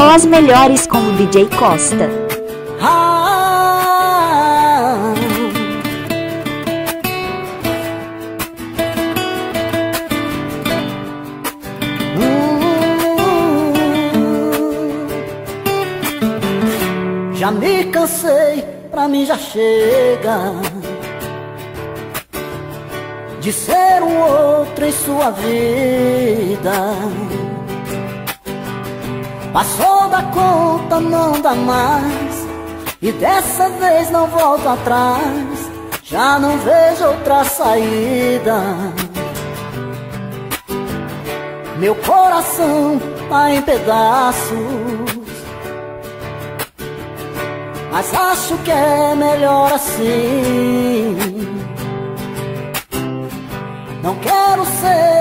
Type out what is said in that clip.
as melhores com o DJ Costa. Ah, já me cansei, pra mim já chega de ser um outro em sua vida. Passou da conta, não dá mais. E dessa vez não volto atrás. Já não vejo outra saída. Meu coração tá em pedaços. Mas acho que é melhor assim. Não quero ser